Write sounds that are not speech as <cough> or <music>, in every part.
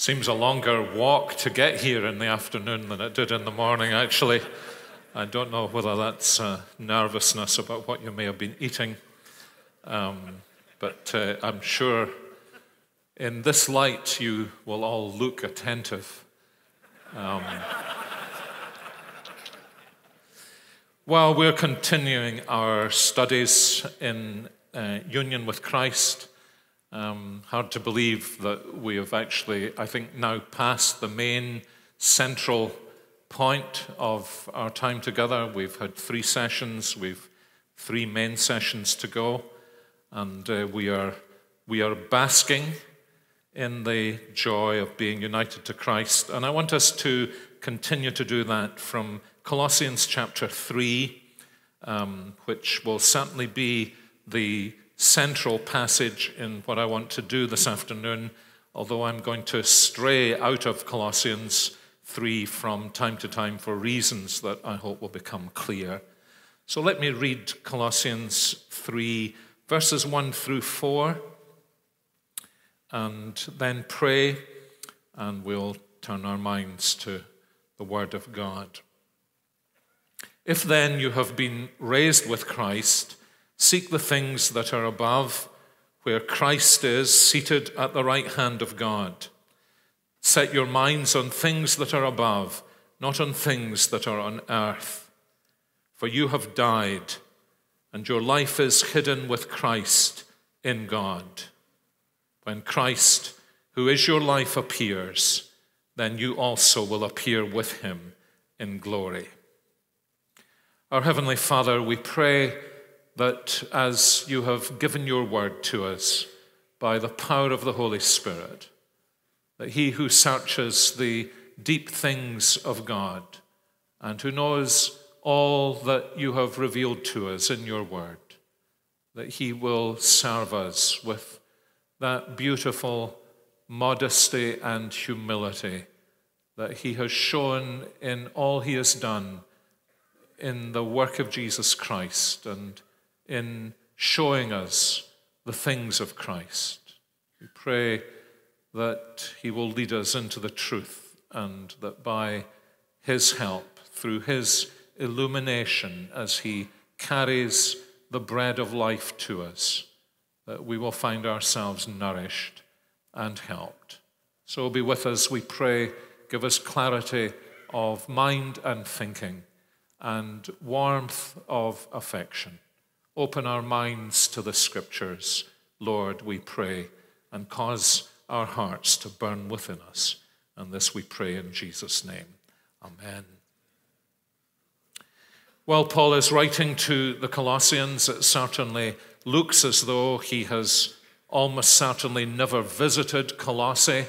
Seems a longer walk to get here in the afternoon than it did in the morning, actually. I don't know whether that's uh, nervousness about what you may have been eating, um, but uh, I'm sure in this light you will all look attentive. Um, while we're continuing our studies in uh, union with Christ, um, hard to believe that we have actually, I think, now passed the main central point of our time together. We've had three sessions, we've three main sessions to go, and uh, we, are, we are basking in the joy of being united to Christ. And I want us to continue to do that from Colossians chapter 3, um, which will certainly be the central passage in what I want to do this afternoon, although I'm going to stray out of Colossians 3 from time to time for reasons that I hope will become clear. So let me read Colossians 3, verses 1 through 4, and then pray, and we'll turn our minds to the Word of God. If then you have been raised with Christ, Seek the things that are above, where Christ is seated at the right hand of God. Set your minds on things that are above, not on things that are on earth. For you have died, and your life is hidden with Christ in God. When Christ, who is your life, appears, then you also will appear with him in glory. Our Heavenly Father, we pray that as you have given your word to us by the power of the Holy Spirit, that he who searches the deep things of God and who knows all that you have revealed to us in your word, that he will serve us with that beautiful modesty and humility that he has shown in all he has done in the work of Jesus Christ and in showing us the things of Christ. We pray that He will lead us into the truth and that by His help, through His illumination as He carries the bread of life to us, that we will find ourselves nourished and helped. So be with us, we pray. Give us clarity of mind and thinking and warmth of affection. Open our minds to the scriptures, Lord, we pray, and cause our hearts to burn within us. And this we pray in Jesus' name. Amen. While Paul is writing to the Colossians, it certainly looks as though he has almost certainly never visited Colossae.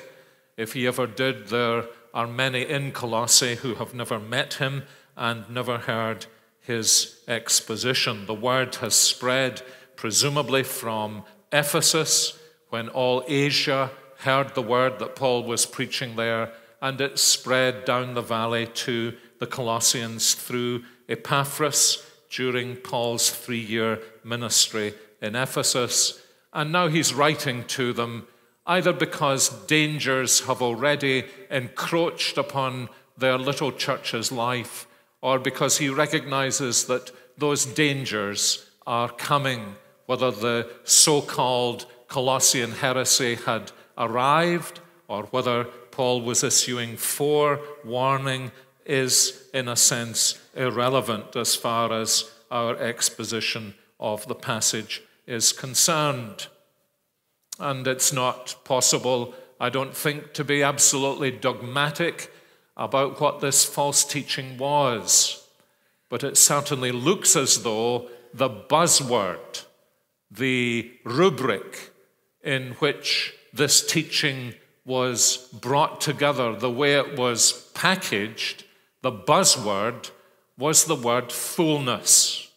If he ever did, there are many in Colossae who have never met him and never heard his exposition. The word has spread, presumably from Ephesus, when all Asia heard the word that Paul was preaching there, and it spread down the valley to the Colossians through Epaphras during Paul's three year ministry in Ephesus. And now he's writing to them either because dangers have already encroached upon their little church's life or because he recognizes that those dangers are coming, whether the so called Colossian heresy had arrived or whether Paul was issuing forewarning is, in a sense, irrelevant as far as our exposition of the passage is concerned. And it's not possible, I don't think, to be absolutely dogmatic about what this false teaching was, but it certainly looks as though the buzzword, the rubric in which this teaching was brought together, the way it was packaged, the buzzword was the word fullness.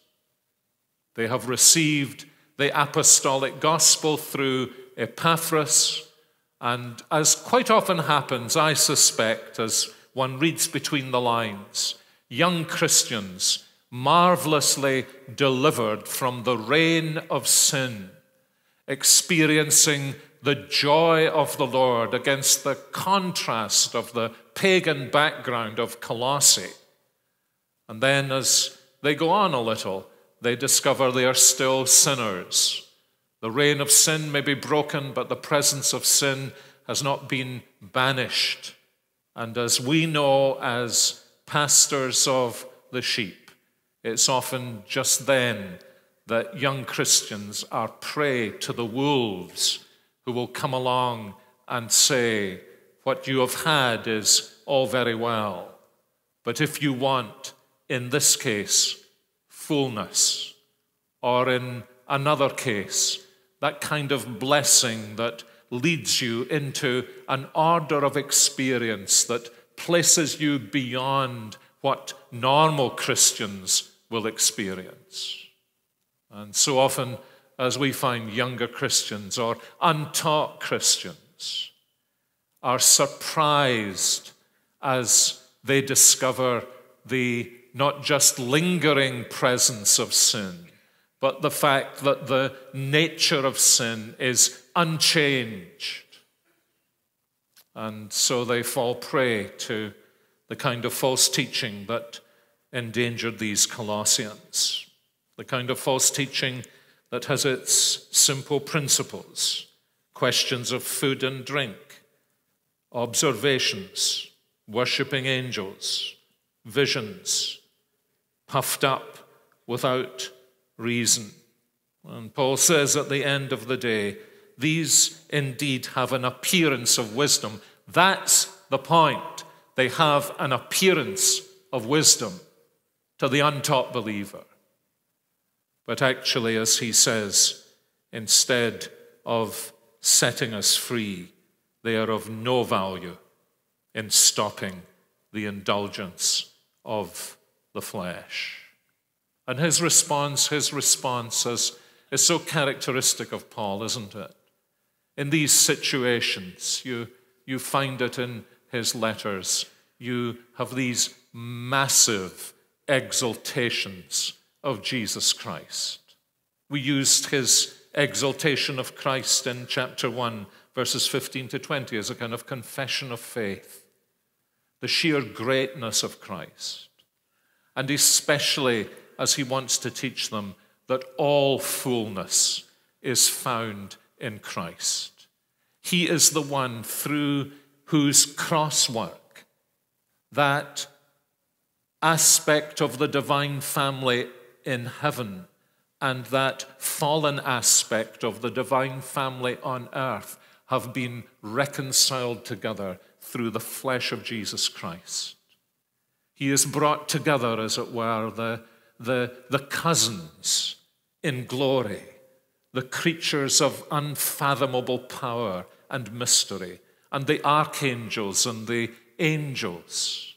They have received the apostolic gospel through Epaphras, and as quite often happens, I suspect, as one reads between the lines. Young Christians, marvelously delivered from the reign of sin, experiencing the joy of the Lord against the contrast of the pagan background of Colossae. And then, as they go on a little, they discover they are still sinners. The reign of sin may be broken, but the presence of sin has not been banished. And as we know as pastors of the sheep, it's often just then that young Christians are prey to the wolves who will come along and say, What you have had is all very well. But if you want, in this case, fullness, or in another case, that kind of blessing that leads you into an order of experience that places you beyond what normal Christians will experience. And so often, as we find younger Christians or untaught Christians are surprised as they discover the not just lingering presence of sin, but the fact that the nature of sin is unchanged. And so they fall prey to the kind of false teaching that endangered these Colossians, the kind of false teaching that has its simple principles questions of food and drink, observations, worshipping angels, visions, puffed up without reason. And Paul says at the end of the day, these indeed have an appearance of wisdom. That's the point. They have an appearance of wisdom to the untaught believer. But actually, as he says, instead of setting us free, they are of no value in stopping the indulgence of the flesh. And his response, his response is, is so characteristic of Paul, isn't it? In these situations, you, you find it in his letters. You have these massive exaltations of Jesus Christ. We used his exaltation of Christ in chapter 1, verses 15 to 20, as a kind of confession of faith. The sheer greatness of Christ. And especially as he wants to teach them that all fullness is found in Christ. He is the one through whose cross work, that aspect of the divine family in heaven and that fallen aspect of the divine family on earth have been reconciled together through the flesh of Jesus Christ. He has brought together, as it were, the, the, the cousins in glory the creatures of unfathomable power and mystery, and the archangels and the angels,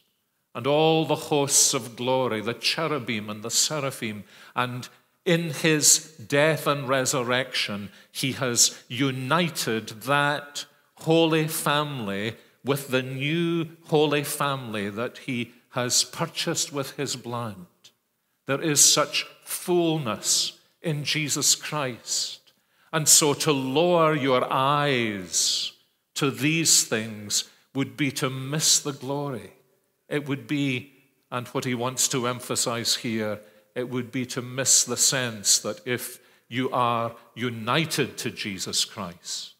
and all the hosts of glory, the cherubim and the seraphim, and in his death and resurrection, he has united that holy family with the new holy family that he has purchased with his blood. There is such fullness in Jesus Christ. And so to lower your eyes to these things would be to miss the glory. It would be, and what he wants to emphasize here, it would be to miss the sense that if you are united to Jesus Christ,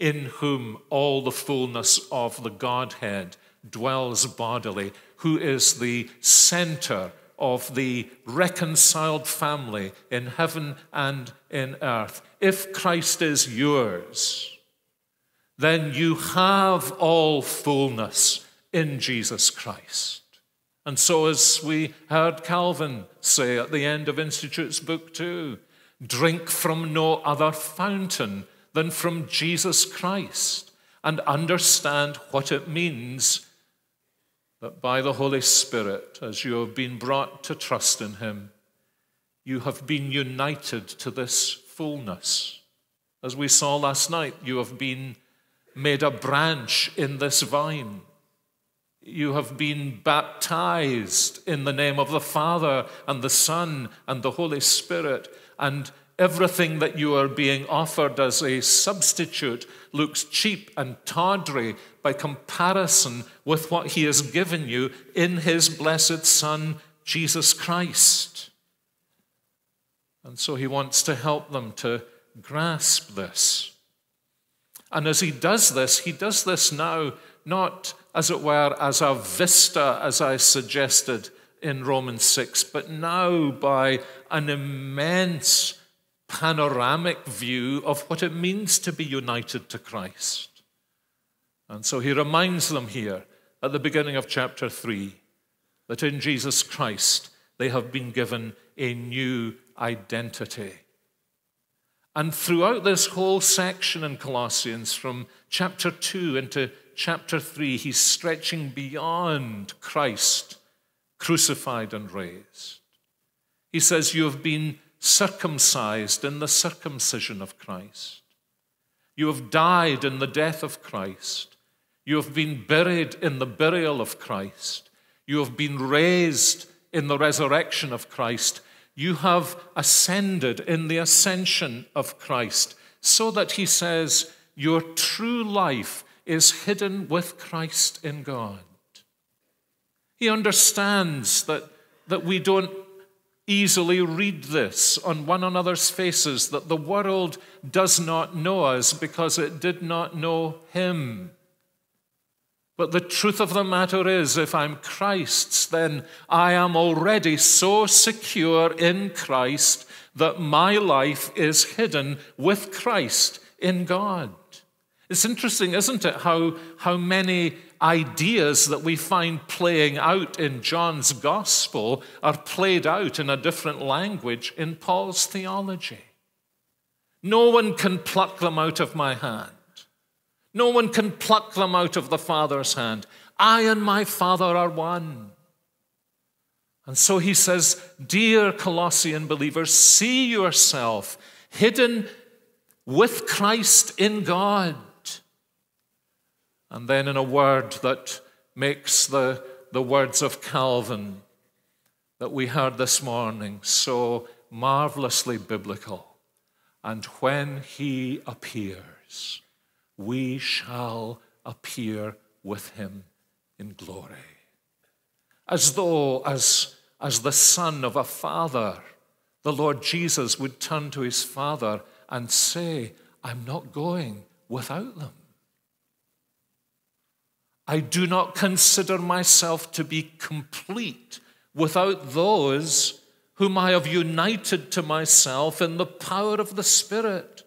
in whom all the fullness of the Godhead dwells bodily, who is the center of the reconciled family in heaven and in earth. If Christ is yours, then you have all fullness in Jesus Christ. And so, as we heard Calvin say at the end of Institutes Book 2, drink from no other fountain than from Jesus Christ and understand what it means that by the Holy Spirit, as you have been brought to trust in Him, you have been united to this fullness. As we saw last night, you have been made a branch in this vine. You have been baptized in the name of the Father and the Son and the Holy Spirit. And Everything that you are being offered as a substitute looks cheap and tawdry by comparison with what He has given you in His blessed Son, Jesus Christ. And so He wants to help them to grasp this. And as He does this, He does this now not, as it were, as a vista, as I suggested in Romans 6, but now by an immense panoramic view of what it means to be united to Christ. And so he reminds them here at the beginning of chapter 3 that in Jesus Christ they have been given a new identity. And throughout this whole section in Colossians, from chapter 2 into chapter 3, he's stretching beyond Christ crucified and raised. He says, You have been circumcised in the circumcision of Christ. You have died in the death of Christ. You have been buried in the burial of Christ. You have been raised in the resurrection of Christ. You have ascended in the ascension of Christ, so that he says, Your true life is hidden with Christ in God. He understands that, that we don't easily read this on one another's faces that the world does not know us because it did not know him. But the truth of the matter is, if I'm Christ's, then I am already so secure in Christ that my life is hidden with Christ in God. It's interesting, isn't it, how, how many ideas that we find playing out in John's gospel are played out in a different language in Paul's theology. No one can pluck them out of my hand. No one can pluck them out of the Father's hand. I and my Father are one. And so he says, Dear Colossian believers, see yourself hidden with Christ in God. And then in a word that makes the, the words of Calvin that we heard this morning so marvelously biblical. And when he appears, we shall appear with him in glory. As though, as, as the son of a father, the Lord Jesus would turn to his father and say, I'm not going without them. I do not consider myself to be complete without those whom I have united to myself in the power of the Spirit.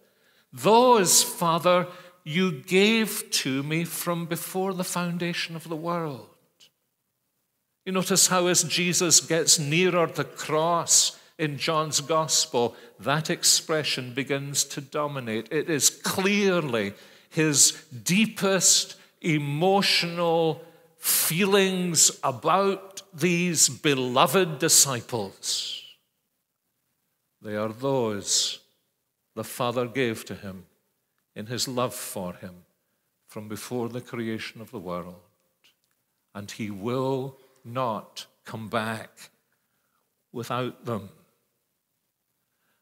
Those, Father, you gave to me from before the foundation of the world. You notice how, as Jesus gets nearer the cross in John's Gospel, that expression begins to dominate. It is clearly his deepest emotional feelings about these beloved disciples. They are those the Father gave to him in his love for him from before the creation of the world. And he will not come back without them.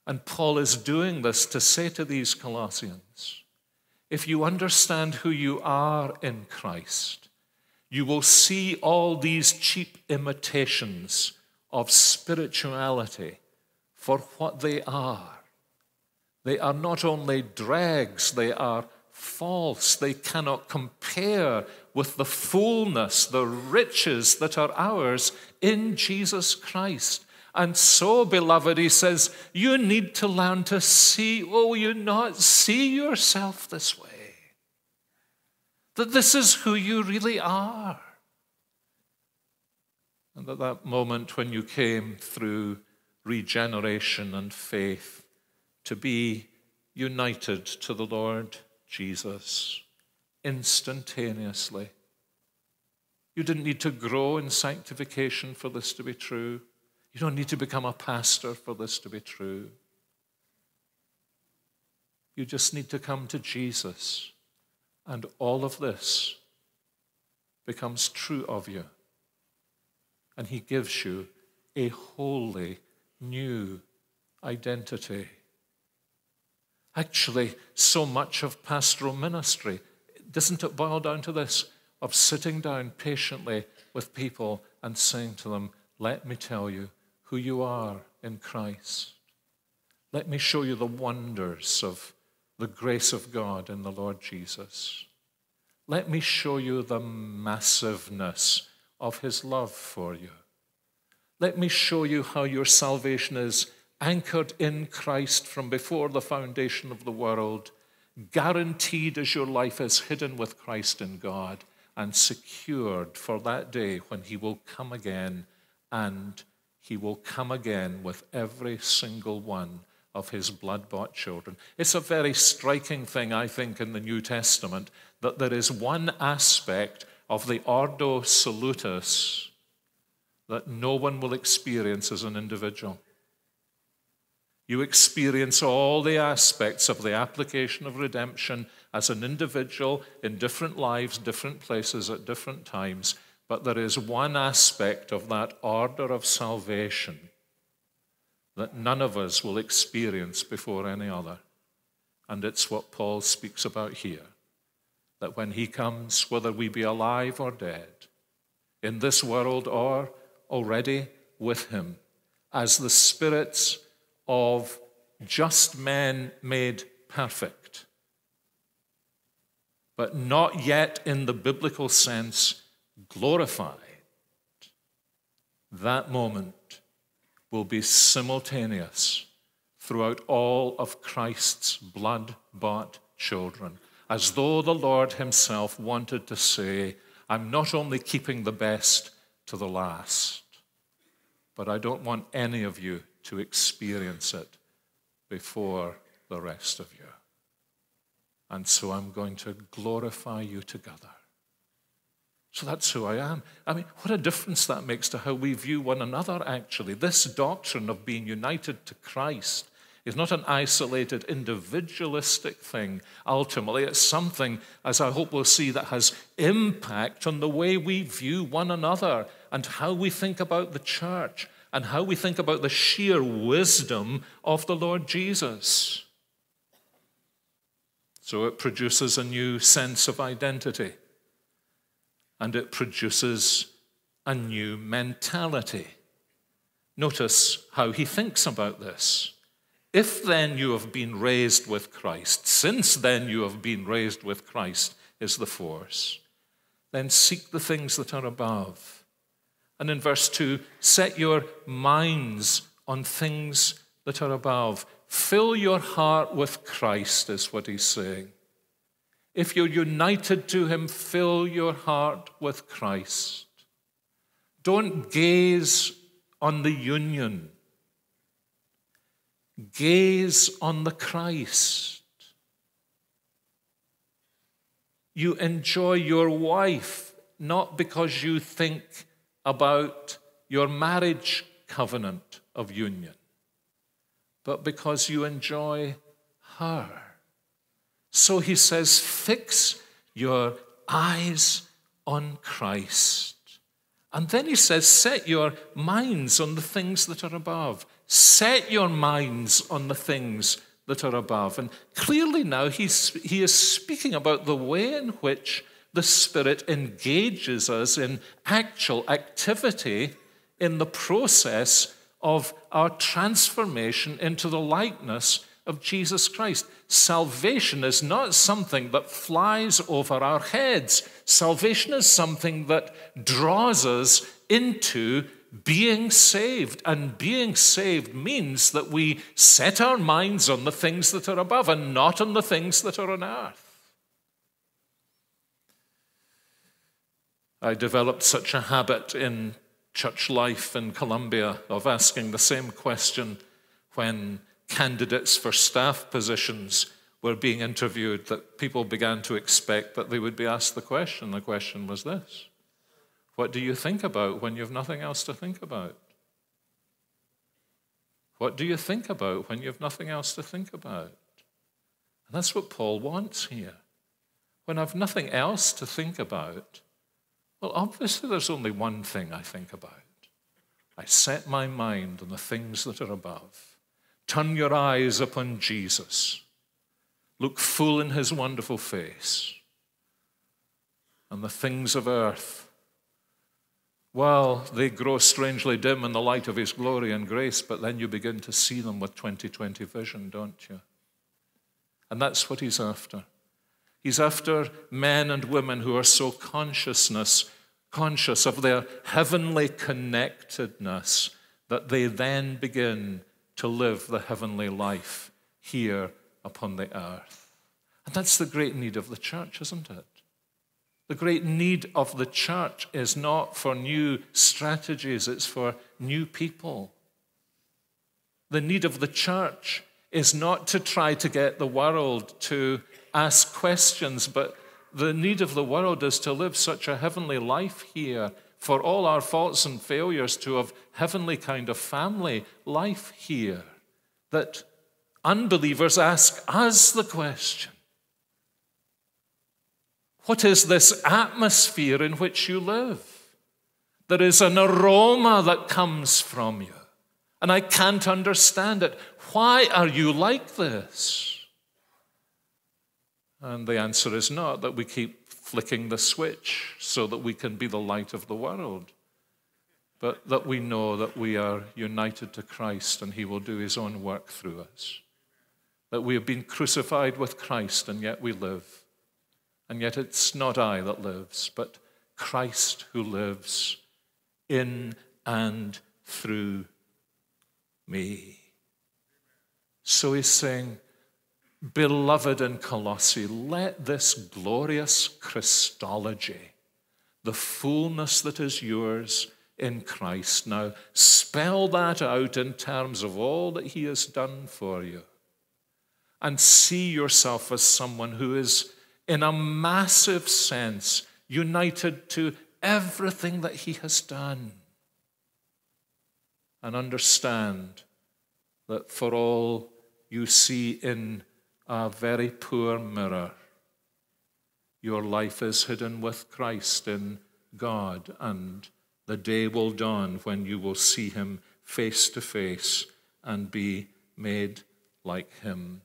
And Paul is doing this to say to these Colossians if you understand who you are in Christ, you will see all these cheap imitations of spirituality for what they are. They are not only dregs, they are false. They cannot compare with the fullness, the riches that are ours in Jesus Christ. And so, beloved, he says, you need to learn to see, oh, you not see yourself this way. That this is who you really are. And at that moment when you came through regeneration and faith to be united to the Lord Jesus instantaneously, you didn't need to grow in sanctification for this to be true. You don't need to become a pastor for this to be true. You just need to come to Jesus, and all of this becomes true of you. And He gives you a wholly new identity Actually, so much of pastoral ministry, doesn't it boil down to this? Of sitting down patiently with people and saying to them, Let me tell you who you are in Christ. Let me show you the wonders of the grace of God in the Lord Jesus. Let me show you the massiveness of his love for you. Let me show you how your salvation is anchored in Christ from before the foundation of the world, guaranteed as your life is hidden with Christ in God, and secured for that day when he will come again, and he will come again with every single one of his blood bought children. It's a very striking thing, I think, in the New Testament that there is one aspect of the Ordo Salutis that no one will experience as an individual. You experience all the aspects of the application of redemption as an individual in different lives, different places, at different times. But there is one aspect of that order of salvation that none of us will experience before any other. And it's what Paul speaks about here that when he comes, whether we be alive or dead, in this world or already with him, as the spirits of just men made perfect, but not yet in the biblical sense glorified, that moment will be simultaneous throughout all of Christ's blood bought children, as though the Lord Himself wanted to say, I'm not only keeping the best to the last, but I don't want any of you to experience it before the rest of you. And so I'm going to glorify you together. So that's who I am. I mean, what a difference that makes to how we view one another, actually. This doctrine of being united to Christ is not an isolated, individualistic thing. Ultimately, it's something, as I hope we'll see, that has impact on the way we view one another and how we think about the church and how we think about the sheer wisdom of the Lord Jesus. So it produces a new sense of identity and it produces a new mentality. Notice how he thinks about this. If then you have been raised with Christ, since then you have been raised with Christ, is the force, then seek the things that are above and in verse 2, set your minds on things that are above. Fill your heart with Christ, is what he's saying. If you're united to him, fill your heart with Christ. Don't gaze on the union, gaze on the Christ. You enjoy your wife not because you think about your marriage covenant of union, but because you enjoy her. So he says, fix your eyes on Christ. And then he says, set your minds on the things that are above. Set your minds on the things that are above. And clearly now he's, he is speaking about the way in which the Spirit engages us in actual activity in the process of our transformation into the likeness of Jesus Christ. Salvation is not something that flies over our heads. Salvation is something that draws us into being saved. And being saved means that we set our minds on the things that are above and not on the things that are on earth. I developed such a habit in church life in Columbia of asking the same question when candidates for staff positions were being interviewed that people began to expect that they would be asked the question. The question was this What do you think about when you have nothing else to think about? What do you think about when you have nothing else to think about? And that's what Paul wants here. When I have nothing else to think about, well, obviously, there's only one thing I think about. I set my mind on the things that are above. Turn your eyes upon Jesus. look full in his wonderful face, and the things of earth, well, they grow strangely dim in the light of his glory and grace, but then you begin to see them with 2020 vision, don't you? And that's what he's after. He's after men and women who are so consciousness, conscious of their heavenly connectedness that they then begin to live the heavenly life here upon the earth. And that's the great need of the church, isn't it? The great need of the church is not for new strategies, it's for new people. The need of the church is not to try to get the world to ask questions, but the need of the world is to live such a heavenly life here, for all our faults and failures to have heavenly kind of family life here, that unbelievers ask us the question What is this atmosphere in which you live? There is an aroma that comes from you, and I can't understand it. Why are you like this? And the answer is not that we keep flicking the switch so that we can be the light of the world, but that we know that we are united to Christ and He will do His own work through us. That we have been crucified with Christ and yet we live. And yet it's not I that lives, but Christ who lives in and through me. So he's saying, Beloved in Colossae, let this glorious Christology, the fullness that is yours in Christ, now spell that out in terms of all that He has done for you. And see yourself as someone who is, in a massive sense, united to everything that He has done. And understand that for all you see in a very poor mirror. Your life is hidden with Christ in God, and the day will dawn when you will see him face to face and be made like him.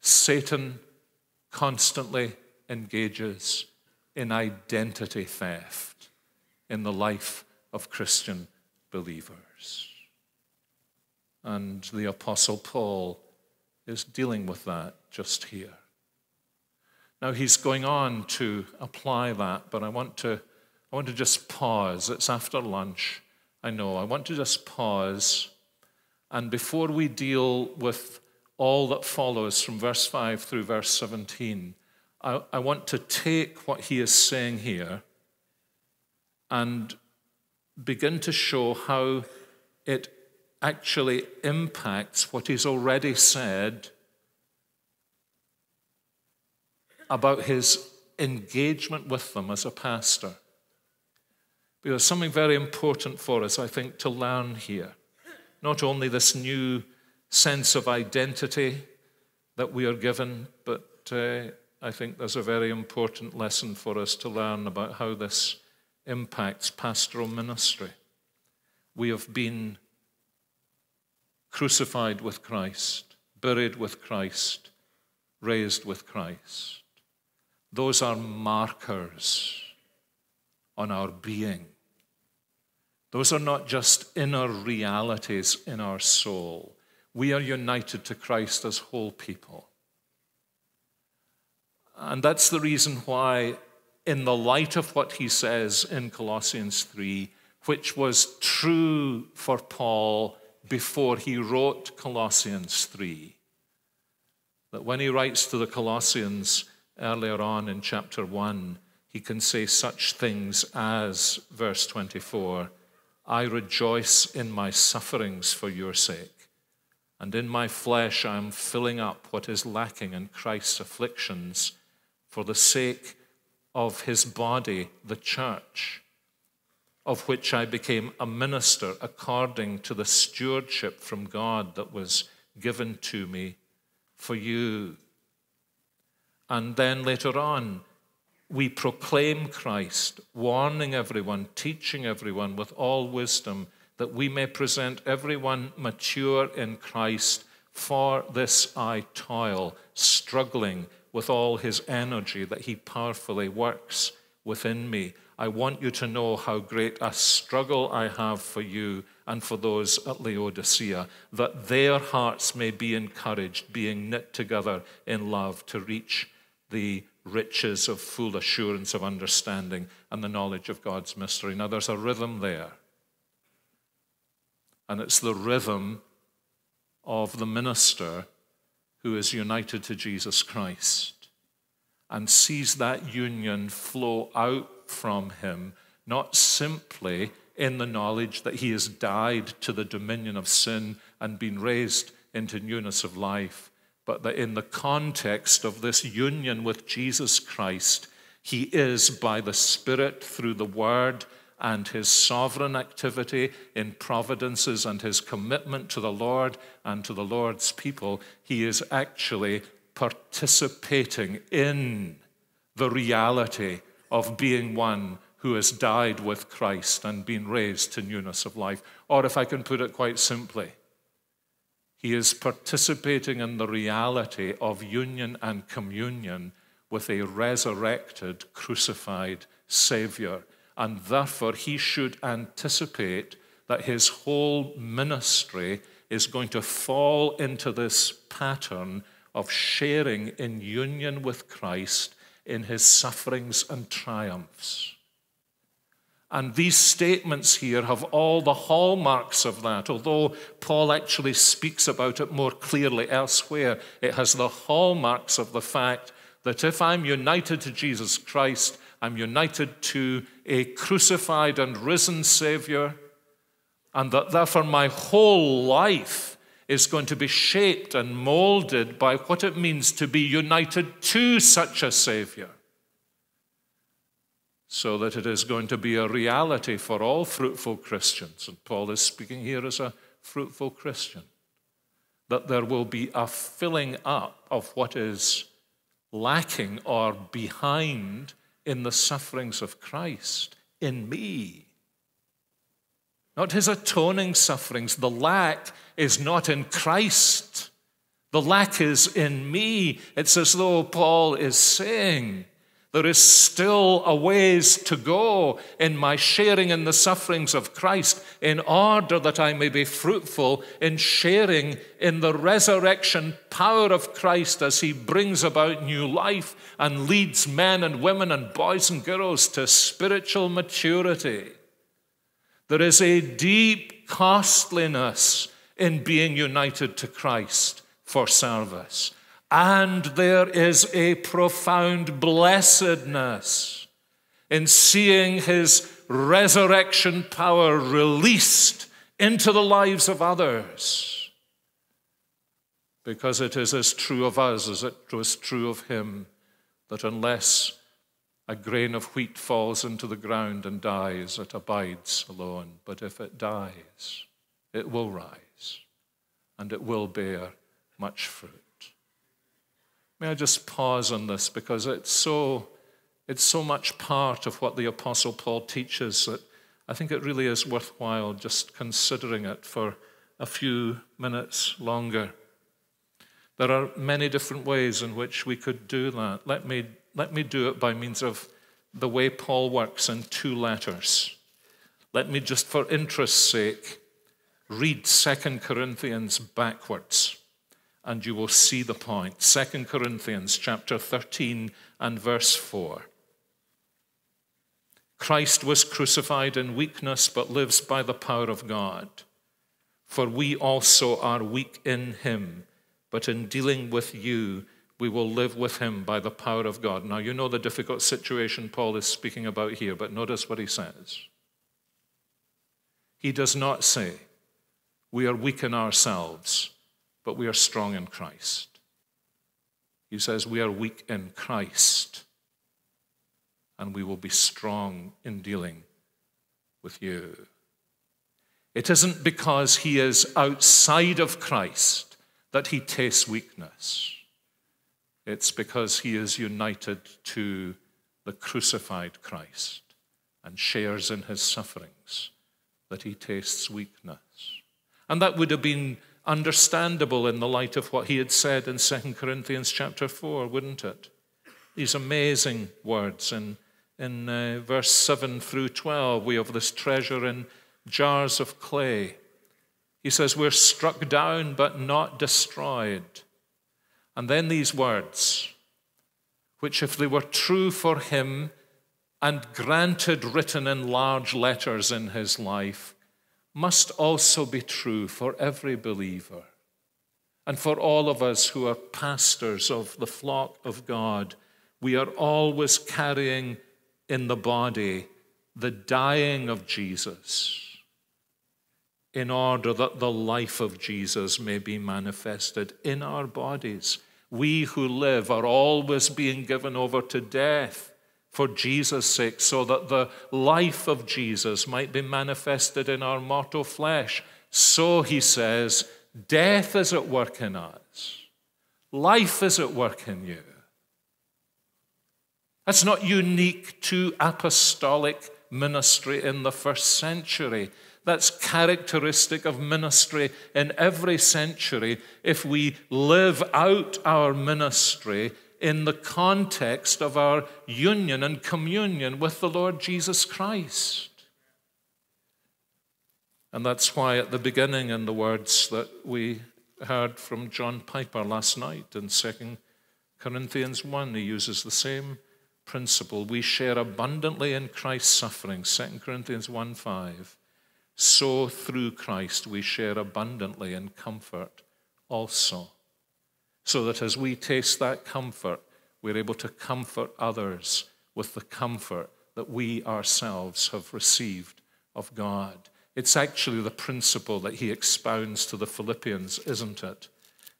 Satan constantly engages in identity theft in the life of Christian believers. And the Apostle Paul is dealing with that just here. Now he's going on to apply that, but I want to, I want to just pause. It's after lunch, I know. I want to just pause. And before we deal with all that follows from verse 5 through verse 17, I, I want to take what he is saying here and begin to show how it actually impacts what he's already said about his engagement with them as a pastor. Because something very important for us, I think, to learn here. Not only this new sense of identity that we are given, but uh, I think there's a very important lesson for us to learn about how this impacts pastoral ministry. We have been crucified with Christ, buried with Christ, raised with Christ. Those are markers on our being. Those are not just inner realities in our soul. We are united to Christ as whole people. And that's the reason why, in the light of what he says in Colossians 3, which was true for Paul before he wrote Colossians 3. That when he writes to the Colossians earlier on in chapter 1, he can say such things as, verse 24, I rejoice in my sufferings for your sake, and in my flesh I am filling up what is lacking in Christ's afflictions for the sake of his body, the church of which I became a minister according to the stewardship from God that was given to me for you. And then later on, we proclaim Christ, warning everyone, teaching everyone with all wisdom, that we may present everyone mature in Christ For this I toil, struggling with all his energy that he powerfully works within me. I want you to know how great a struggle I have for you and for those at Laodicea, that their hearts may be encouraged, being knit together in love to reach the riches of full assurance of understanding and the knowledge of God's mystery. Now, there's a rhythm there. And it's the rhythm of the minister who is united to Jesus Christ and sees that union flow out from him, not simply in the knowledge that he has died to the dominion of sin and been raised into newness of life, but that in the context of this union with Jesus Christ, he is by the Spirit through the Word and his sovereign activity in providences and his commitment to the Lord and to the Lord's people, he is actually participating in the reality of being one who has died with Christ and been raised to newness of life. Or if I can put it quite simply, he is participating in the reality of union and communion with a resurrected, crucified Savior and therefore he should anticipate that his whole ministry is going to fall into this pattern of sharing in union with Christ in his sufferings and triumphs. And these statements here have all the hallmarks of that. Although Paul actually speaks about it more clearly elsewhere, it has the hallmarks of the fact that if I'm united to Jesus Christ, I'm united to a crucified and risen Savior, and that therefore my whole life is going to be shaped and molded by what it means to be united to such a Savior. So that it is going to be a reality for all fruitful Christians. And Paul is speaking here as a fruitful Christian. That there will be a filling up of what is lacking or behind in the sufferings of Christ in me. Not his atoning sufferings. The lack is not in Christ. The lack is in me. It's as though Paul is saying, there is still a ways to go in my sharing in the sufferings of Christ in order that I may be fruitful in sharing in the resurrection power of Christ as he brings about new life and leads men and women and boys and girls to spiritual maturity. There is a deep costliness in being united to Christ for service. And there is a profound blessedness in seeing his resurrection power released into the lives of others. Because it is as true of us as it was true of him that unless a grain of wheat falls into the ground and dies, it abides alone. But if it dies, it will rise and it will bear much fruit. May I just pause on this because it's so, it's so much part of what the Apostle Paul teaches that I think it really is worthwhile just considering it for a few minutes longer. There are many different ways in which we could do that. Let me, let me do it by means of the way Paul works in two letters. Let me just, for interest's sake, read 2 Corinthians backwards and you will see the point. 2 Corinthians chapter 13 and verse 4. Christ was crucified in weakness, but lives by the power of God. For we also are weak in him, but in dealing with you, we will live with him by the power of God. Now, you know the difficult situation Paul is speaking about here, but notice what he says. He does not say, We are weak in ourselves but we are strong in Christ. He says, We are weak in Christ, and we will be strong in dealing with you. It isn't because he is outside of Christ that he tastes weakness. It's because he is united to the crucified Christ and shares in his sufferings that he tastes weakness. And that would have been understandable in the light of what he had said in 2 Corinthians chapter 4, wouldn't it? These amazing words in, in uh, verse 7 through 12. We have this treasure in jars of clay. He says, We're struck down but not destroyed. And then these words, which, if they were true for him and granted written in large letters in his life, must also be true for every believer and for all of us who are pastors of the flock of God. We are always carrying in the body the dying of Jesus in order that the life of Jesus may be manifested in our bodies. We who live are always being given over to death for Jesus' sake, so that the life of Jesus might be manifested in our mortal flesh. So, he says, death is at work in us, life is at work in you. That's not unique to apostolic ministry in the first century. That's characteristic of ministry in every century if we live out our ministry in the context of our union and communion with the Lord Jesus Christ. And that's why, at the beginning, in the words that we heard from John Piper last night in 2 Corinthians 1, he uses the same principle. We share abundantly in Christ's suffering, 2 Corinthians 1 5. So through Christ we share abundantly in comfort also so that as we taste that comfort, we're able to comfort others with the comfort that we ourselves have received of God. It's actually the principle that he expounds to the Philippians, isn't it?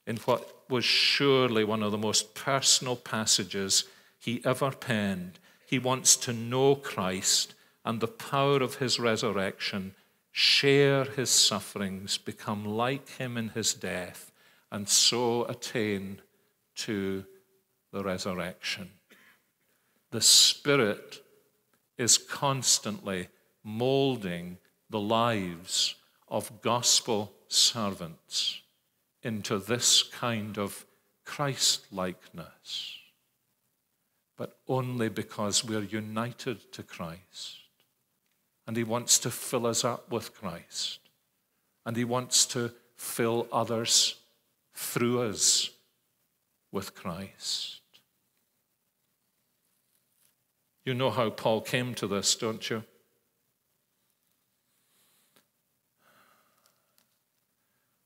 In what was surely one of the most personal passages he ever penned. He wants to know Christ and the power of his resurrection, share his sufferings, become like him in his death, and so attain to the resurrection. The Spirit is constantly molding the lives of gospel servants into this kind of Christ likeness, but only because we're united to Christ. And He wants to fill us up with Christ, and He wants to fill others through us with Christ. You know how Paul came to this, don't you?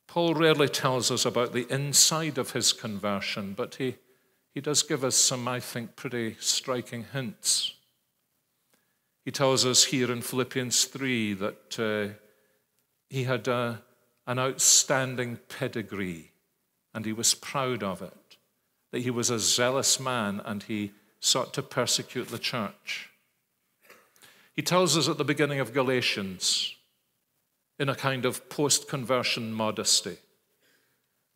Paul rarely tells us about the inside of his conversion, but he, he does give us some, I think, pretty striking hints. He tells us here in Philippians 3 that uh, he had a, an outstanding pedigree and he was proud of it, that he was a zealous man and he sought to persecute the church. He tells us at the beginning of Galatians, in a kind of post conversion modesty,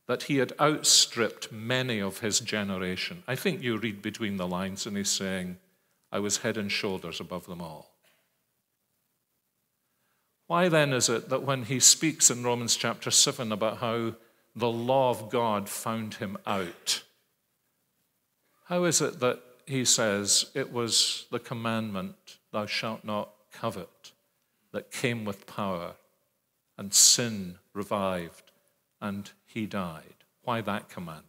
that he had outstripped many of his generation. I think you read between the lines and he's saying, I was head and shoulders above them all. Why then is it that when he speaks in Romans chapter 7 about how the law of God found him out. How is it that he says it was the commandment, thou shalt not covet, that came with power, and sin revived, and he died? Why that commandment?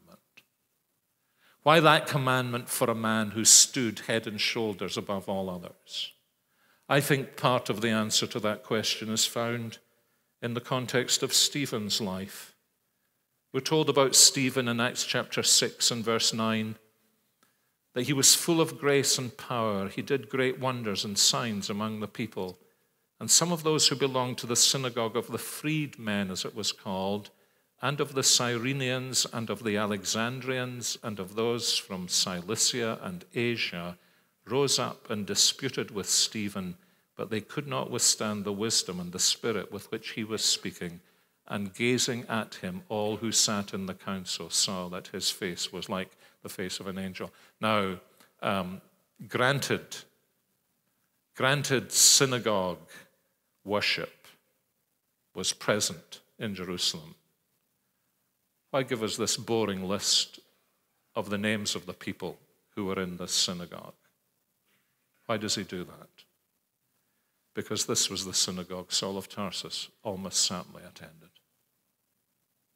Why that commandment for a man who stood head and shoulders above all others? I think part of the answer to that question is found in the context of Stephen's life. We're told about Stephen in Acts chapter 6 and verse 9 that he was full of grace and power. He did great wonders and signs among the people. And some of those who belonged to the synagogue of the freedmen, as it was called, and of the Cyrenians and of the Alexandrians and of those from Cilicia and Asia rose up and disputed with Stephen, but they could not withstand the wisdom and the spirit with which he was speaking and gazing at him, all who sat in the council saw that his face was like the face of an angel. Now, um, granted, granted synagogue worship was present in Jerusalem. Why give us this boring list of the names of the people who were in this synagogue? Why does he do that? Because this was the synagogue Saul of Tarsus almost certainly attended.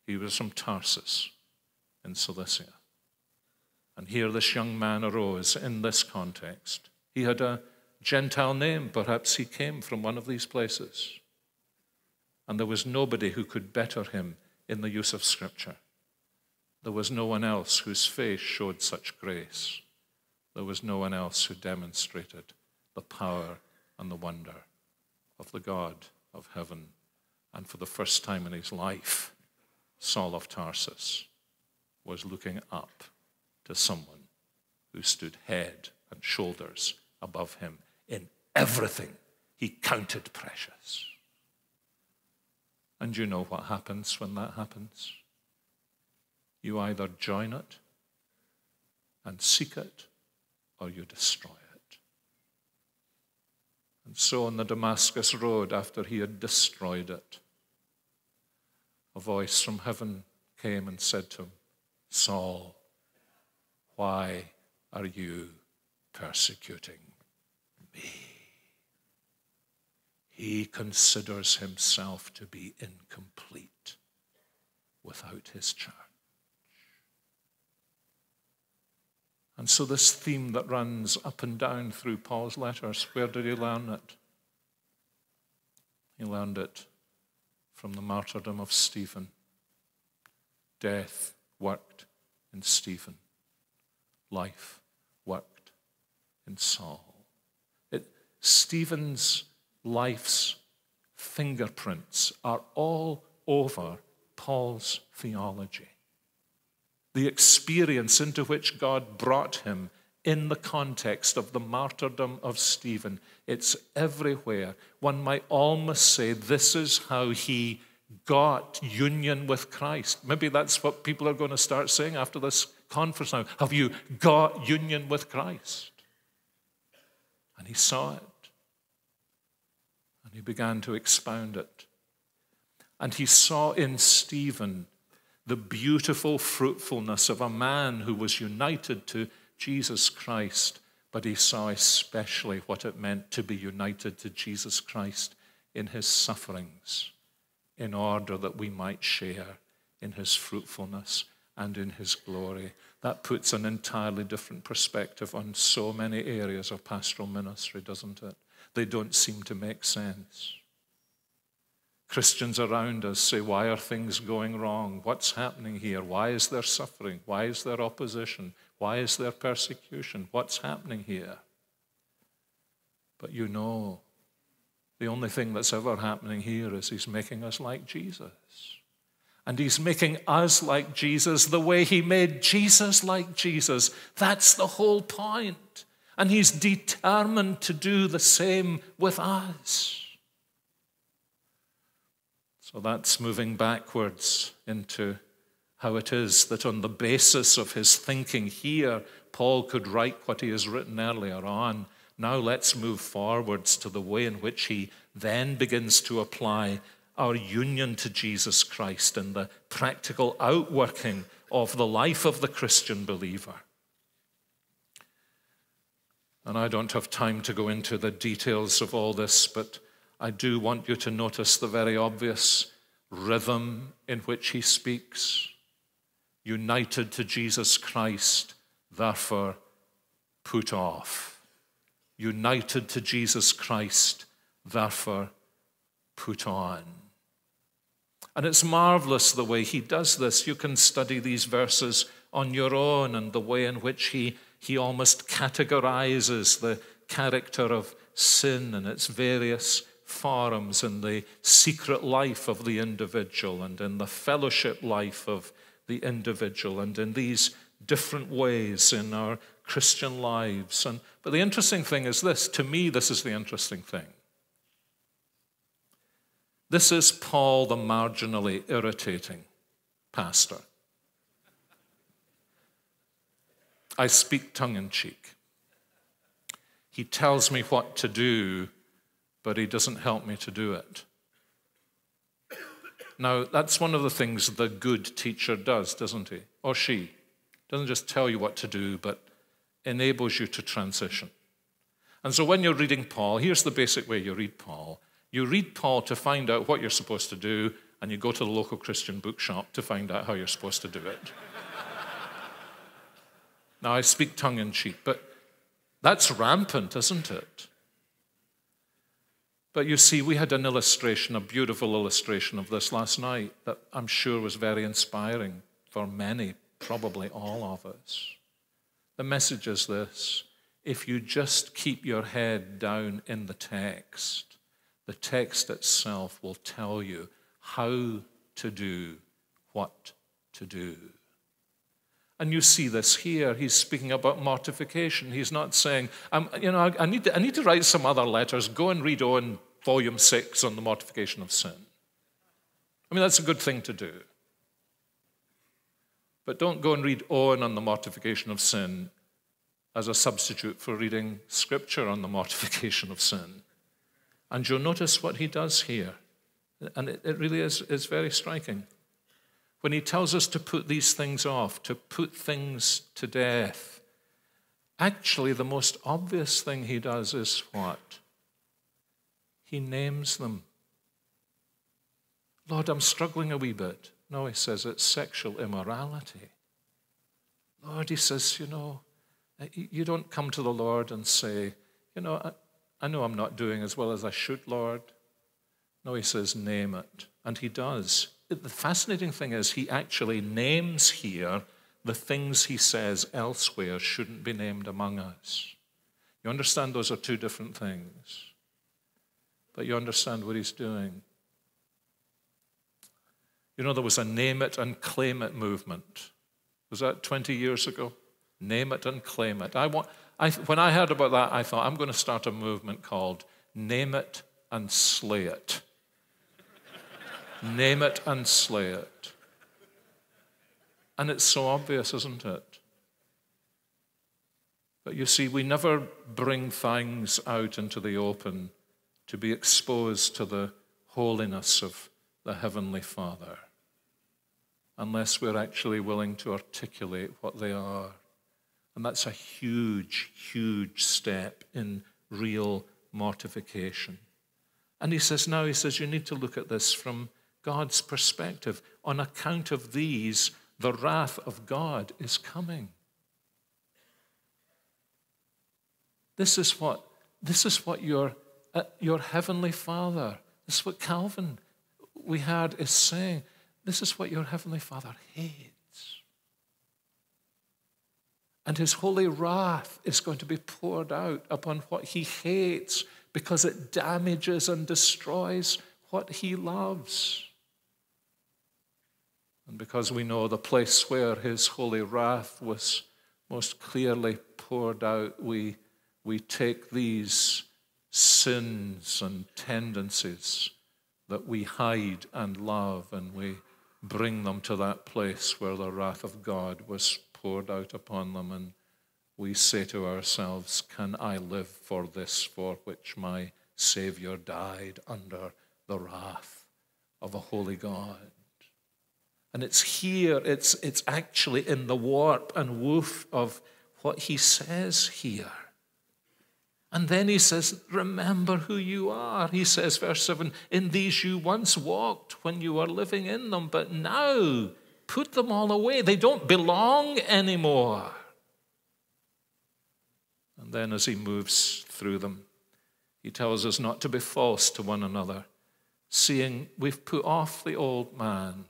He was from Tarsus in Cilicia. And here this young man arose in this context. He had a Gentile name. Perhaps he came from one of these places. And there was nobody who could better him in the use of Scripture. There was no one else whose face showed such grace. There was no one else who demonstrated the power and the wonder of the God of heaven. And for the first time in his life, Saul of Tarsus was looking up to someone who stood head and shoulders above him in everything he counted precious. And you know what happens when that happens? You either join it and seek it, or you destroy it. And so on the Damascus Road, after he had destroyed it, a voice from heaven came and said to him, Saul, why are you persecuting me? He considers himself to be incomplete without his church. And so, this theme that runs up and down through Paul's letters, where did he learn it? He learned it from the martyrdom of Stephen. Death worked in Stephen, life worked in Saul. It, Stephen's life's fingerprints are all over Paul's theology the experience into which God brought him in the context of the martyrdom of Stephen. It's everywhere. One might almost say this is how he got union with Christ. Maybe that's what people are going to start saying after this conference now. Have you got union with Christ? And he saw it. And he began to expound it. And he saw in Stephen the beautiful fruitfulness of a man who was united to Jesus Christ, but he saw especially what it meant to be united to Jesus Christ in his sufferings, in order that we might share in his fruitfulness and in his glory. That puts an entirely different perspective on so many areas of pastoral ministry, doesn't it? They don't seem to make sense. Christians around us say, Why are things going wrong? What's happening here? Why is there suffering? Why is there opposition? Why is there persecution? What's happening here? But you know, the only thing that's ever happening here is He's making us like Jesus. And He's making us like Jesus the way He made Jesus like Jesus. That's the whole point. And He's determined to do the same with us. So that's moving backwards into how it is that on the basis of his thinking here, Paul could write what he has written earlier on. Now let's move forwards to the way in which he then begins to apply our union to Jesus Christ and the practical outworking of the life of the Christian believer. And I don't have time to go into the details of all this, but I do want you to notice the very obvious rhythm in which he speaks. United to Jesus Christ, therefore put off. United to Jesus Christ, therefore put on. And it's marvelous the way he does this. You can study these verses on your own and the way in which he, he almost categorizes the character of sin and its various forms in the secret life of the individual and in the fellowship life of the individual and in these different ways in our Christian lives. And, but the interesting thing is this to me, this is the interesting thing. This is Paul, the marginally irritating pastor. I speak tongue in cheek. He tells me what to do but he doesn't help me to do it. Now, that's one of the things the good teacher does, doesn't he? Or she. Doesn't just tell you what to do, but enables you to transition. And so when you're reading Paul, here's the basic way you read Paul. You read Paul to find out what you're supposed to do, and you go to the local Christian bookshop to find out how you're supposed to do it. Now, I speak tongue in cheek, but that's rampant, isn't it? But you see, we had an illustration, a beautiful illustration of this last night that I'm sure was very inspiring for many, probably all of us. The message is this if you just keep your head down in the text, the text itself will tell you how to do what to do. And you see this here. He's speaking about mortification. He's not saying, you know, I, I, need to, I need to write some other letters. Go and read Owen volume six on the mortification of sin. I mean, that's a good thing to do. But don't go and read Owen on the mortification of sin as a substitute for reading scripture on the mortification of sin. And you'll notice what he does here. And it, it really is, is very striking when he tells us to put these things off, to put things to death, actually the most obvious thing he does is what? He names them. Lord, I'm struggling a wee bit. No, he says it's sexual immorality. Lord, he says, you know, you don't come to the Lord and say, you know, I, I know I'm not doing as well as I should, Lord. No, he says, name it. And he does the fascinating thing is, he actually names here the things he says elsewhere shouldn't be named among us. You understand those are two different things, but you understand what he's doing. You know, there was a name it and claim it movement. Was that 20 years ago? Name it and claim it. I want, I, when I heard about that, I thought, I'm going to start a movement called Name It and Slay It. Name it and slay it. And it's so obvious, isn't it? But you see, we never bring things out into the open to be exposed to the holiness of the Heavenly Father unless we're actually willing to articulate what they are. And that's a huge, huge step in real mortification. And he says, now, he says, you need to look at this from God's perspective. On account of these, the wrath of God is coming. This is what, this is what your, uh, your heavenly Father, this is what Calvin we heard is saying. This is what your heavenly Father hates. And his holy wrath is going to be poured out upon what he hates because it damages and destroys what he loves. And because we know the place where his holy wrath was most clearly poured out, we, we take these sins and tendencies that we hide and love and we bring them to that place where the wrath of God was poured out upon them. And we say to ourselves, Can I live for this for which my Savior died under the wrath of a holy God? And it's here, it's, it's actually in the warp and woof of what he says here. And then he says, Remember who you are. He says, verse 7 In these you once walked when you were living in them, but now put them all away. They don't belong anymore. And then as he moves through them, he tells us not to be false to one another, seeing we've put off the old man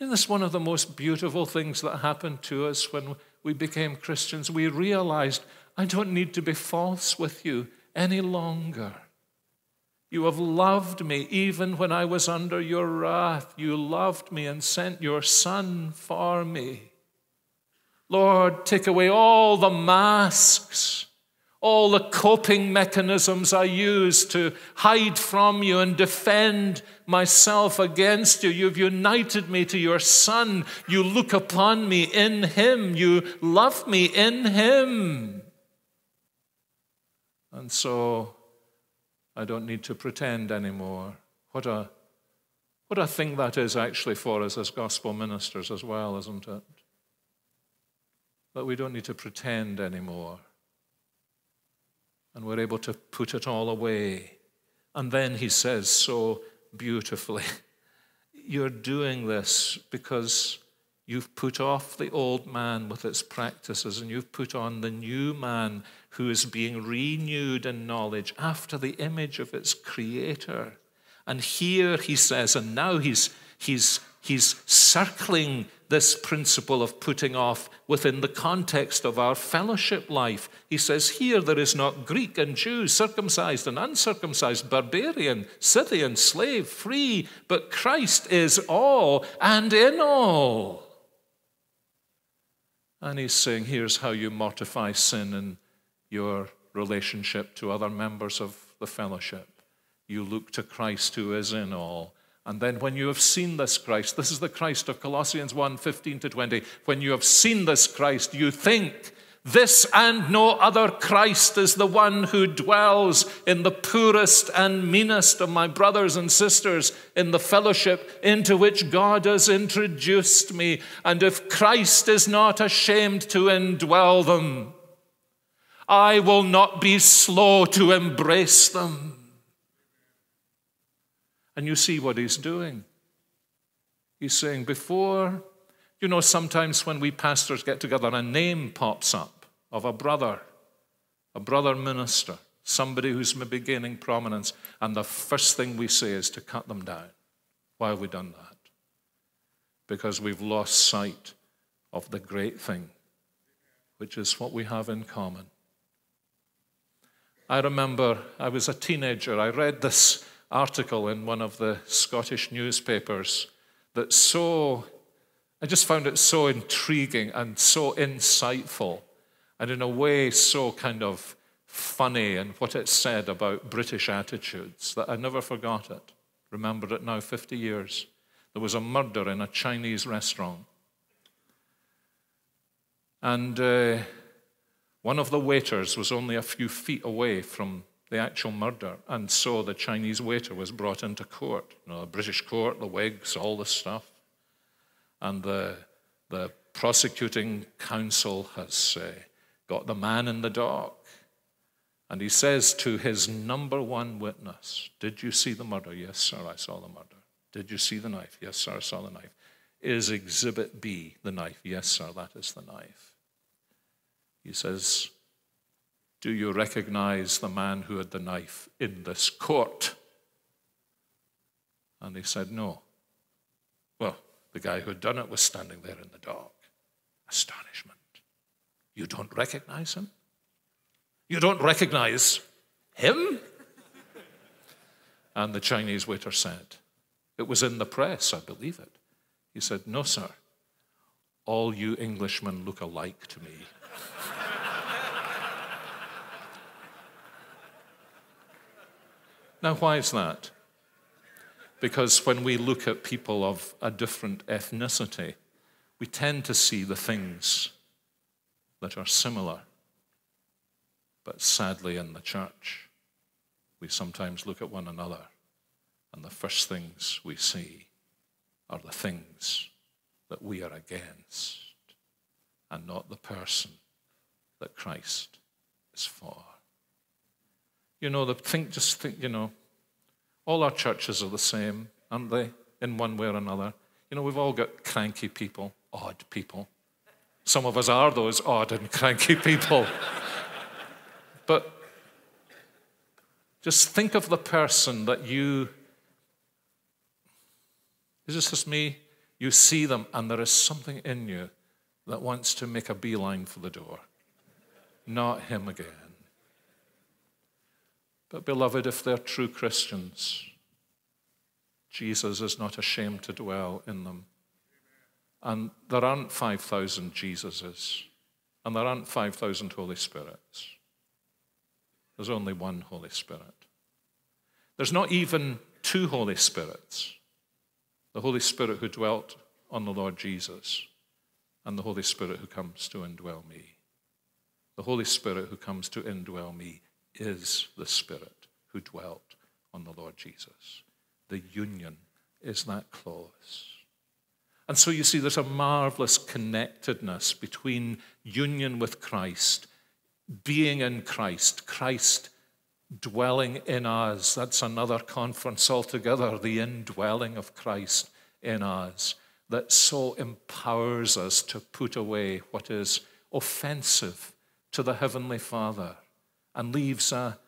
isn't this one of the most beautiful things that happened to us when we became Christians? We realized, I don't need to be false with you any longer. You have loved me even when I was under your wrath. You loved me and sent your Son for me. Lord, take away all the masks all the coping mechanisms I use to hide from you and defend myself against you. You've united me to your Son. You look upon me in Him. You love me in Him. And so I don't need to pretend anymore. What a, What a thing that is actually for us as gospel ministers as well, isn't it? That we don't need to pretend anymore. And we're able to put it all away. And then he says so beautifully, <laughs> You're doing this because You've put off the old man with its practices, and you've put on the new man who is being renewed in knowledge after the image of its creator. And here he says, and now he's, he's, he's circling this principle of putting off within the context of our fellowship life. He says, Here there is not Greek and Jew, circumcised and uncircumcised, barbarian, Scythian, slave, free, but Christ is all and in all. And he's saying, here's how you mortify sin in your relationship to other members of the fellowship. You look to Christ who is in all. And then when you have seen this Christ, this is the Christ of Colossians 1 15 to 20. When you have seen this Christ, you think this and no other Christ is the one who dwells in the poorest and meanest of my brothers and sisters in the fellowship into which God has introduced me. And if Christ is not ashamed to indwell them, I will not be slow to embrace them. And you see what he's doing. He's saying, before you know, sometimes when we pastors get together, a name pops up of a brother, a brother minister, somebody who's maybe gaining prominence, and the first thing we say is to cut them down. Why have we done that? Because we've lost sight of the great thing, which is what we have in common. I remember I was a teenager. I read this article in one of the Scottish newspapers that so I just found it so intriguing and so insightful, and in a way so kind of funny in what it said about British attitudes that I never forgot it. Remembered it now 50 years. There was a murder in a Chinese restaurant. And uh, one of the waiters was only a few feet away from the actual murder. And so the Chinese waiter was brought into court. You know, the British court, the wigs, all this stuff and the, the prosecuting counsel has uh, got the man in the dock. And he says to his number one witness, Did you see the murder? Yes, sir, I saw the murder. Did you see the knife? Yes, sir, I saw the knife. Is exhibit B the knife? Yes, sir, that is the knife. He says, Do you recognize the man who had the knife in this court? And he said, No. Well, the guy who had done it was standing there in the dock. Astonishment. You don't recognize him? You don't recognize him? And the Chinese waiter said, It was in the press, I believe it. He said, No, sir. All you Englishmen look alike to me. Now, why is that? Because when we look at people of a different ethnicity, we tend to see the things that are similar. But sadly, in the church, we sometimes look at one another, and the first things we see are the things that we are against, and not the person that Christ is for. You know, the think, just think, you know, all our churches are the same, aren't they? In one way or another. You know, we've all got cranky people, odd people. Some of us are those odd and cranky <laughs> people. but just think of the person that you, is this just me? You see them, and there is something in you that wants to make a beeline for the door. Not him again. But, beloved, if they're true Christians, Jesus is not ashamed to dwell in them. And there aren't 5,000 Jesuses, and there aren't 5,000 Holy Spirits. There's only one Holy Spirit. There's not even two Holy Spirits the Holy Spirit who dwelt on the Lord Jesus, and the Holy Spirit who comes to indwell me. The Holy Spirit who comes to indwell me is the Spirit who dwelt on the Lord Jesus. The union is that close. And so you see, there's a marvelous connectedness between union with Christ, being in Christ, Christ dwelling in us. That's another conference altogether, the indwelling of Christ in us, that so empowers us to put away what is offensive to the Heavenly Father and leaves a,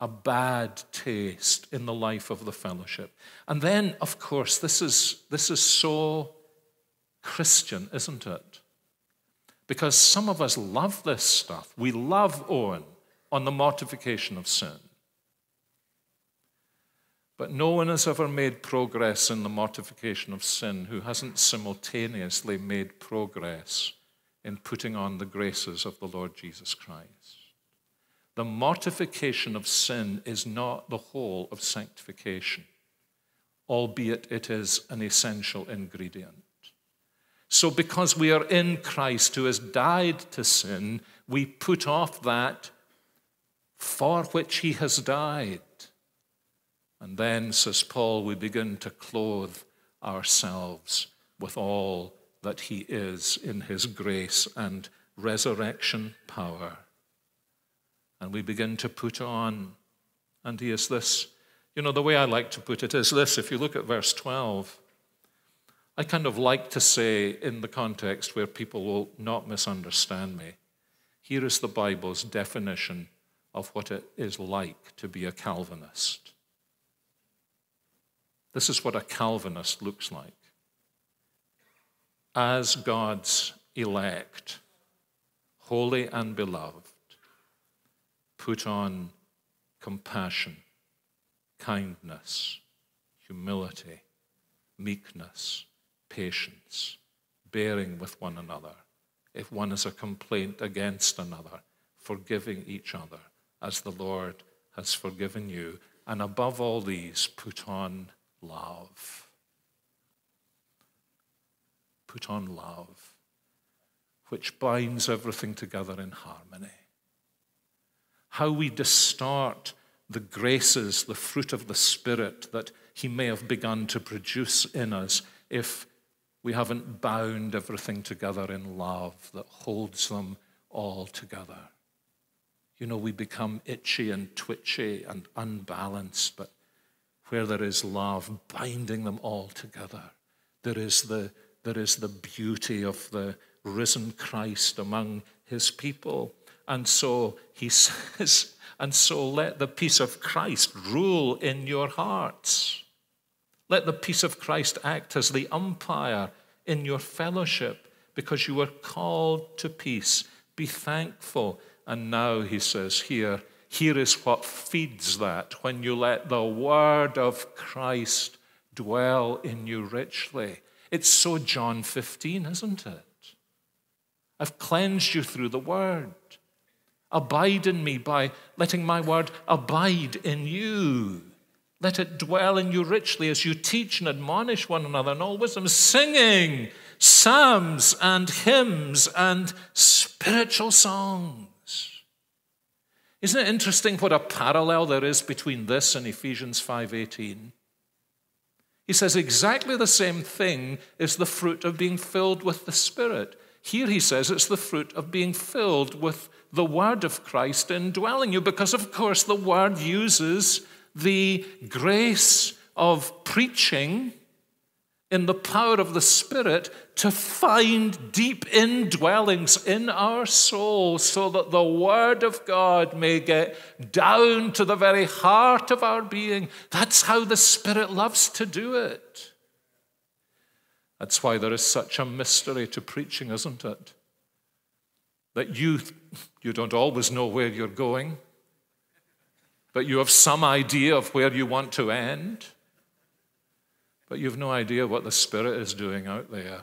a bad taste in the life of the fellowship. And then, of course, this is, this is so Christian, isn't it? Because some of us love this stuff. We love Owen on the mortification of sin. But no one has ever made progress in the mortification of sin who hasn't simultaneously made progress in putting on the graces of the Lord Jesus Christ. The mortification of sin is not the whole of sanctification, albeit it is an essential ingredient. So, because we are in Christ who has died to sin, we put off that for which he has died. And then, says Paul, we begin to clothe ourselves with all that He is in His grace and resurrection power. And we begin to put on, and He is this. You know, the way I like to put it is this if you look at verse 12, I kind of like to say, in the context where people will not misunderstand me, here is the Bible's definition of what it is like to be a Calvinist. This is what a Calvinist looks like. As God's elect, holy and beloved, put on compassion, kindness, humility, meekness, patience, bearing with one another. If one has a complaint against another, forgiving each other as the Lord has forgiven you. And above all these, put on love. Put on love, which binds everything together in harmony. How we distort the graces, the fruit of the Spirit that He may have begun to produce in us if we haven't bound everything together in love that holds them all together. You know, we become itchy and twitchy and unbalanced, but where there is love binding them all together. There is the, there is the beauty of the risen Christ among his people. And so he <laughs> says, and so let the peace of Christ rule in your hearts. Let the peace of Christ act as the umpire in your fellowship because you were called to peace. Be thankful. And now he says here, here is what feeds that when you let the word of Christ dwell in you richly. It's so John 15, isn't it? I've cleansed you through the word. Abide in me by letting my word abide in you. Let it dwell in you richly as you teach and admonish one another in all wisdom, singing psalms and hymns and spiritual songs isn't it interesting what a parallel there is between this and Ephesians 5:18? He says exactly the same thing is the fruit of being filled with the Spirit. Here he says it's the fruit of being filled with the word of Christ indwelling you, because of course the word uses the grace of preaching in the power of the Spirit to find deep indwellings in our souls so that the Word of God may get down to the very heart of our being. That's how the Spirit loves to do it. That's why there is such a mystery to preaching, isn't it? That you, you don't always know where you're going, but you have some idea of where you want to end. But you've no idea what the Spirit is doing out there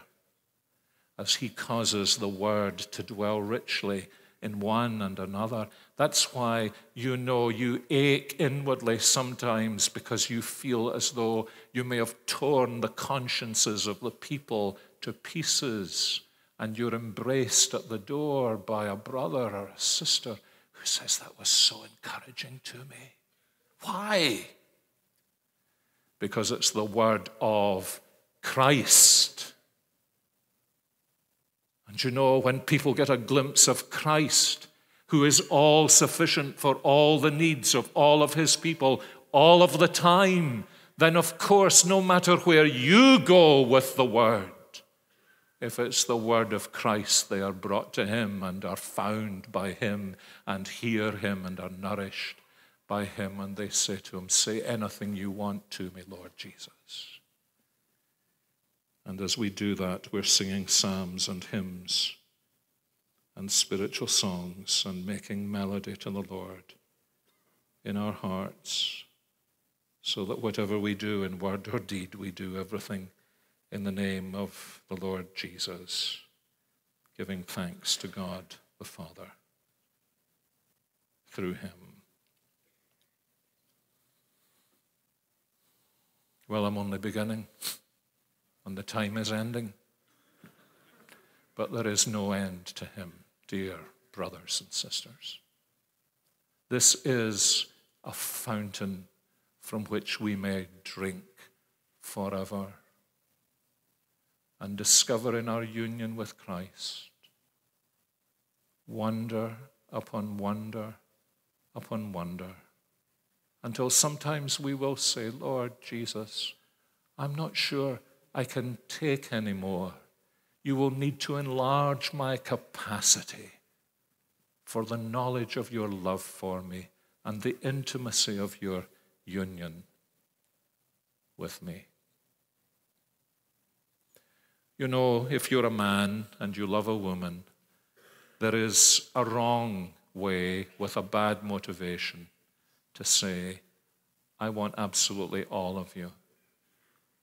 as He causes the Word to dwell richly in one and another. That's why you know you ache inwardly sometimes because you feel as though you may have torn the consciences of the people to pieces and you're embraced at the door by a brother or a sister who says, That was so encouraging to me. Why? because it's the word of Christ. And you know, when people get a glimpse of Christ, who is all sufficient for all the needs of all of his people, all of the time, then of course, no matter where you go with the word, if it's the word of Christ, they are brought to him and are found by him and hear him and are nourished by him. And they say to him, Say anything you want to me, Lord Jesus. And as we do that, we're singing psalms and hymns and spiritual songs and making melody to the Lord in our hearts, so that whatever we do in word or deed, we do everything in the name of the Lord Jesus, giving thanks to God the Father through him. Well, I'm only beginning and the time is ending. But there is no end to him, dear brothers and sisters. This is a fountain from which we may drink forever and discover in our union with Christ wonder upon wonder upon wonder until sometimes we will say, Lord Jesus, I'm not sure I can take any more. You will need to enlarge my capacity for the knowledge of your love for me and the intimacy of your union with me. You know, if you're a man and you love a woman, there is a wrong way with a bad motivation to say, I want absolutely all of you.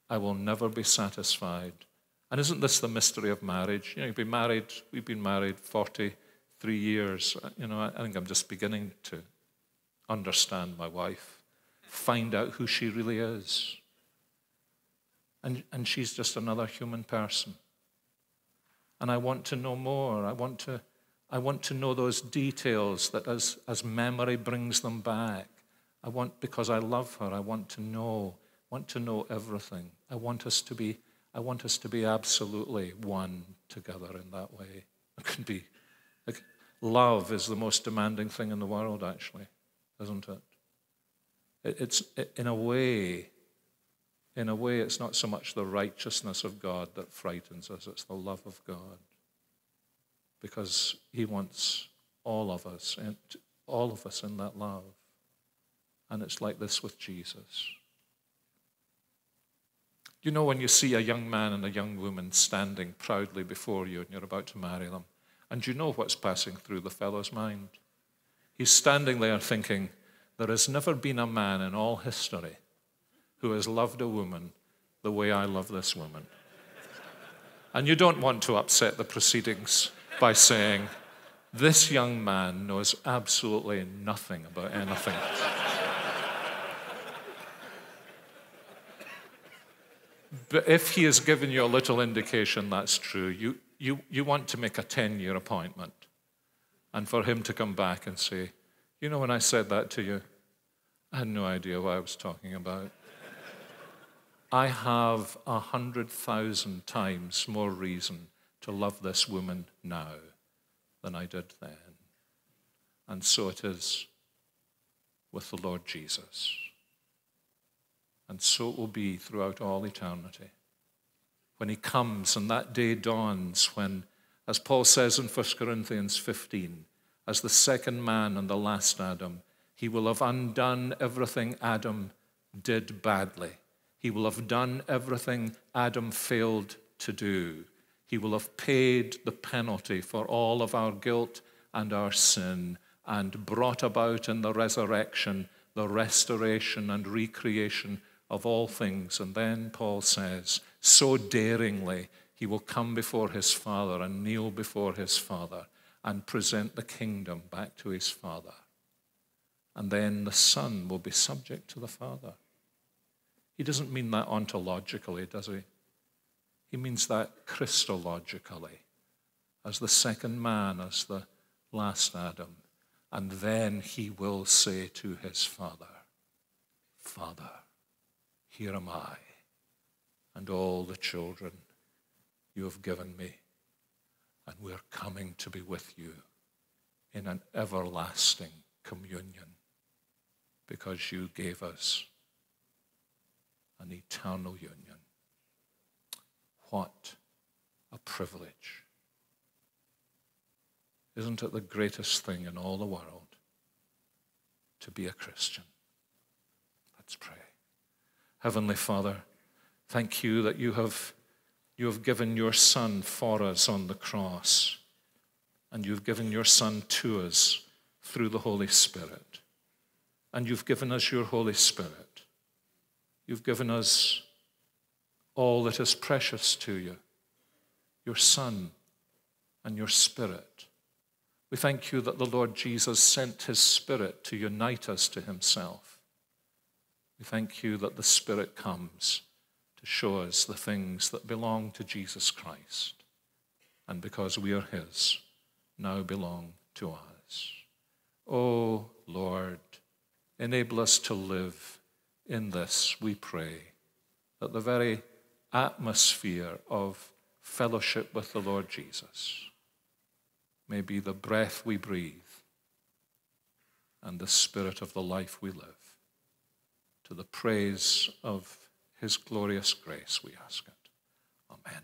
I will never be satisfied. And isn't this the mystery of marriage? You know, you've been married, we've been married 43 years. You know, I think I'm just beginning to understand my wife, find out who she really is. And, and she's just another human person. And I want to know more. I want to, I want to know those details that as, as memory brings them back. I want, because I love her, I want to know want to know everything. I want us to be, I want us to be absolutely one together in that way. It can be like, love is the most demanding thing in the world, actually, isn't it? It's in a way, in a way, it's not so much the righteousness of God that frightens us, it's the love of God. Because He wants all of us, and all of us in that love. And it's like this with Jesus. You know, when you see a young man and a young woman standing proudly before you and you're about to marry them, and you know what's passing through the fellow's mind. He's standing there thinking, There has never been a man in all history who has loved a woman the way I love this woman. and you don't want to upset the proceedings by saying, This young man knows absolutely nothing about anything. But if he has given you a little indication that's true, you, you, you want to make a 10 year appointment. And for him to come back and say, You know, when I said that to you, I had no idea what I was talking about. I have a hundred thousand times more reason to love this woman now than I did then. And so it is with the Lord Jesus. And so it will be throughout all eternity. When he comes and that day dawns, when, as Paul says in 1 Corinthians 15, as the second man and the last Adam, he will have undone everything Adam did badly. He will have done everything Adam failed to do. He will have paid the penalty for all of our guilt and our sin and brought about in the resurrection the restoration and recreation of all things. And then Paul says, so daringly, he will come before his father and kneel before his father and present the kingdom back to his father. And then the son will be subject to the father. He doesn't mean that ontologically, does he? He means that Christologically, as the second man, as the last Adam. And then he will say to his father, Father, Here am I, and all the children you have given me, and we're coming to be with you in an everlasting communion because you gave us an eternal union. What a privilege. Isn't it the greatest thing in all the world to be a Christian? Let's pray. Heavenly Father, thank you that you have, you have given your Son for us on the cross, and you've given your Son to us through the Holy Spirit. And you've given us your Holy Spirit. You've given us all that is precious to you your Son and your Spirit. We thank you that the Lord Jesus sent his Spirit to unite us to himself. We thank you that the Spirit comes to show us the things that belong to Jesus Christ, and because we are his, now belong to us. Oh Lord, enable us to live in this, we pray, that the very atmosphere of fellowship with the Lord Jesus may be the breath we breathe and the spirit of the life we live. To the praise of his glorious grace, we ask it. Amen.